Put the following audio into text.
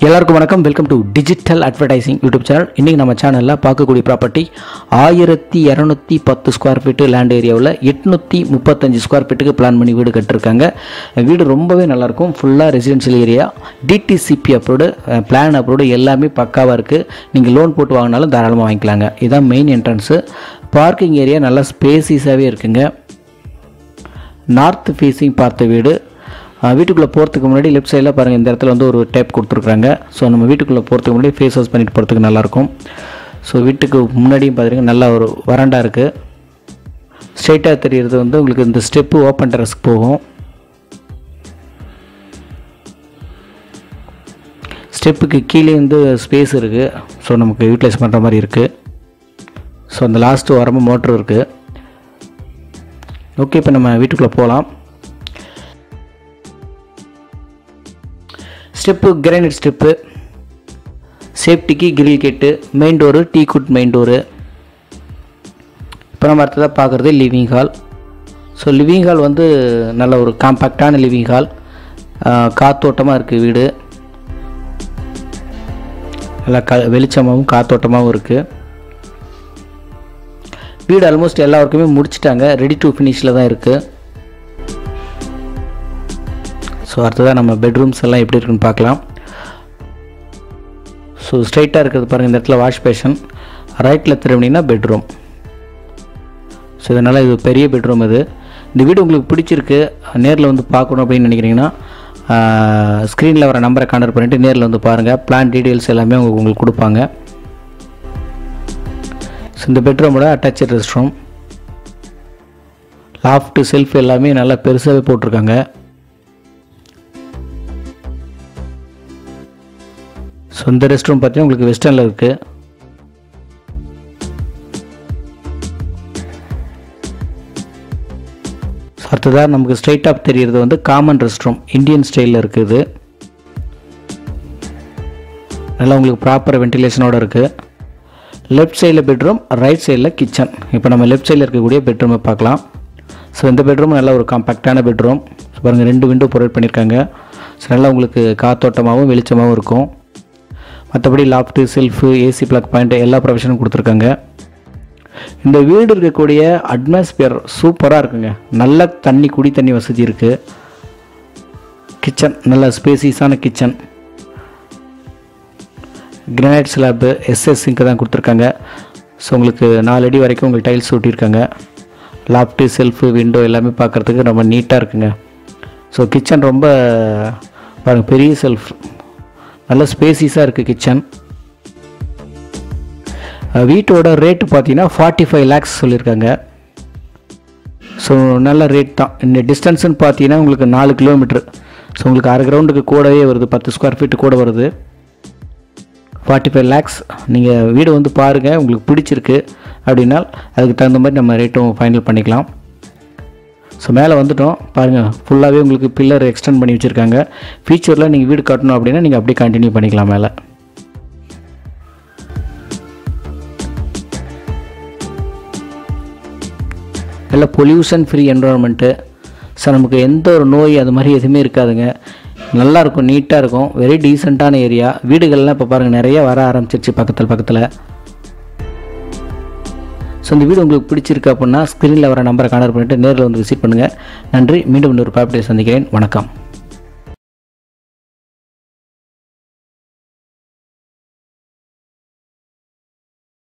எல்லாருக்கும் வணக்கம். Welcome to digital advertising YouTube channel இன்றைக்கி நம்ம சேனலில் பார்க்கக்கூடிய ப்ராப்பர்ட்டி ஆயிரத்தி இரநூத்தி பத்து ஸ்கொயர் ஃபீட்டு லேண்ட் ஏரியாவில் எட்நூற்றி முப்பத்தஞ்சு ஸ்கொயர் ஃபீட்டுக்கு பிளான் பண்ணி வீடு கட்டிருக்காங்க. வீடு ரொம்பவே நல்லாயிருக்கும் ஃபுல்லாக residential area DTCP approved plan approved எல்லாமே பக்காவாக இருக்குது நீங்கள் லோன் போட்டு வாங்கினாலும் தாராளமாக வாங்கிக்கலாங்க. இதுதான் மெயின் என்ட்ரன்ஸு பார்க்கிங் ஏரியா நல்லா ஸ்பேசிஸாகவே இருக்குங்க. நார்த் ஃபேஸிங் பார்த்த வீடு. வீட்டுக்குள்ளே போகிறதுக்கு முன்னாடி லெஃப்ட் சைடில் பாருங்கள் இந்த இடத்துல வந்து ஒரு டேப் கொடுத்துருக்குறாங்க. ஸோ நம்ம வீட்டுக்குள்ளே போகிறதுக்கு முன்னாடி ஃபேஸ் வாஷ் பண்ணிட்டு போகிறதுக்கு நல்லாயிருக்கும். ஸோ வீட்டுக்கு முன்னாடியும் பார்த்தீங்கன்னா நல்ல ஒரு வராண்டா இருக்குது ஸ்ட்ரெயிட்டாக தெரிகிறது வந்து உங்களுக்கு இந்த ஸ்டெப்பு ஓப்பன் டெரஸ்க்கு போகும். ஸ்டெப்புக்கு கீழே வந்து ஸ்பேஸ் இருக்குது ஸோ நமக்கு யூட்டிலைஸ் பண்ணுற மாதிரி இருக்குது ஸோ அந்த லாஸ்ட்டு வரம்பு மோட்ரு இருக்குது ஓகே இப்போ நம்ம வீட்டுக்குள்ளே போகலாம் ஸ்டெப்பு கிரானைட் ஸ்டெப்பு. சேஃப்டிக்கு grill gate main door teak wood main door இப்போ நம்ம அடுத்ததாக பார்க்குறது living hall so living hall வந்து நல்ல ஒரு காம்பேக்டான லிவிங் ஹால் காத்தோட்டமாக இருக்குது வீடு. நல்லா க வெளிச்சமாகவும் காத்தோட்டமாகவும் இருக்குது வீடு ஆல்மோஸ்ட் எல்லாருக்குமே முடிச்சிட்டாங்க. ரெடி டு ஃபினிஷில் தான் இருக்குது ஸோ அடுத்ததாக நம்ம பெட்ரூம்ஸ் எல்லாம் எப்படி இருக்குன்னு பார்க்கலாம். ஸோ ஸ்ட்ரைட்டாக இருக்கிறது பாருங்கள் இந்த இடத்துல வாஷ் பேஷன் ரைட்டில் திரும்பினீங்கன்னா பெட்ரூம் ஸோ இதனால் இது பெரிய பெட்ரூம் இது. இந்த வீடு உங்களுக்கு பிடிச்சிருக்கு நேரில் வந்து பார்க்கணும் அப்படின்னு நினைக்கிறீங்கன்னா ஸ்க்ரீனில் வர நம்பரை கான்டர் பண்ணிவிட்டு நேரில் வந்து பாருங்கள் பிளான் டீட்டெயில்ஸ் எல்லாமே உங்களுக்கு உங்களுக்கு கொடுப்பாங்க. ஸோ இந்த பெட்ரூமோட attach rest room loft shelf எல்லாமே நல்லா பெருசாகவே போட்டிருக்காங்க. ஸோ இந்த ரெஸ்ட் ரூம் பார்த்தீங்கன்னா உங்களுக்கு வெஸ்டர்னில் இருக்குது அடுத்ததாக நமக்கு ஸ்ட்ரைட் அப் தெரிகிறது வந்து காமன் ரெஸ்ட் ரூம் இந்தியன் ஸ்டைலில் இருக்குது. நல்லா உங்களுக்கு ப்ராப்பர் வென்டிலேஷனோடு இருக்குது லெஃப்ட் சைடில் பெட்ரூம் ரைட் சைடில் கிச்சன் இப்போ நம்ம லெஃப்ட் சைடில் இருக்கக்கூடிய பெட்ரூமை பார்க்கலாம். ஸோ இந்த பெட்ரூம் நல்ல ஒரு காம்பேக்டான பெட்ரூம் பாருங்கள் ரெண்டு விண்டோ ப்ரொவைட் பண்ணியிருக்காங்க ஸோ நல்லா உங்களுக்கு காத்தோட்டமாகவும் வெளிச்சமாகவும் இருக்கும். மற்றபடி loft shelf AC plug point எல்லா ப்ரொவிஷனும் கொடுத்துருக்காங்க. இந்த வீடு இருக்கக்கூடிய அட்மாஸ்பியர் சூப்பராக இருக்குங்க. நல்ல தண்ணி குடி தண்ணி வசதி இருக்குது கிச்சன் நல்ல ஸ்பேசியஸான kitchen granite slab SS sink தான் கொடுத்துருக்காங்க. ஸோ உங்களுக்கு நாலு அடி வரைக்கும் உங்களுக்கு டைல்ஸ் ஒட்டியிருக்காங்க. லாப்டு செல்ஃபு விண்டோ எல்லாமே பார்க்குறதுக்கு ரொம்ப நீட்டாக இருக்குங்க. ஸோ கிச்சன் ரொம்ப பாருங்கள் பெரிய செல்ஃப் நல்ல ஸ்பேசிஸாக இருக்குது கிச்சன் வீட்டோட ரேட்டு பார்த்தீங்கன்னா ஃபார்ட்டி ஃபைவ் லேக்ஸ் சொல்லியிருக்காங்க ஸோ நல்ல ரேட் தான். இந்த டிஸ்டன்ஸுன்னு பார்த்தீங்கன்னா உங்களுக்கு நாலு கிலோமீட்ரு ஸோ உங்களுக்கு அரை கிரவுண்டுக்கு கூடவே வருது பத்து ஸ்கொயர் ஃபீட்டு கூட வருது. ஃபார்ட்டி ஃபைவ் லேக்ஸ் நீங்கள் வீடு வந்து பாருங்கள் உங்களுக்கு பிடிச்சிருக்கு. அப்படின்னா அதுக்கு தகுந்த மாதிரி நம்ம ரேட்டும் ஃபைனல் பண்ணிக்கலாம். ஸோ மேலே வந்துட்டோம். பாருங்கள் ஃபுல்லாகவே உங்களுக்கு பில்லர் எக்ஸ்டெண்ட் பண்ணி வச்சுருக்காங்க. ஃபியூச்சரில் நீங்கள் வீடு கட்டணும் அப்படின்னா நீங்கள் அப்படியே கண்டினியூ பண்ணிக்கலாம் மேலே. நல்ல பொல்யூஷன் ஃப்ரீ என்வரான்மெண்ட்டு ஸோ நமக்கு எந்த ஒரு நோய் அது மாதிரி எதுவுமே இருக்காதுங்க. நல்லாயிருக்கும் நீட்டாக இருக்கும். வெரி டீசெண்டான ஏரியா வீடுகள்லாம் இப்போ பாருங்கள் நிறைய வர ஆரம்பிச்சிருச்சு பக்கத்தில் பக்கத்தில். ஸோ இந்த வீடு உங்களுக்கு பிடிச்சிருக்கு அப்படின்னா ஸ்க்ரீனில் வர நம்பரை கான்டர் பண்ணிவிட்டு நேரில் வந்து விசிட் பண்ணுங்கள் நன்றி. மீண்டும் இன்னொரு ப்ராப்பர்ட்டியை சந்திக்கிறேன். வணக்கம்.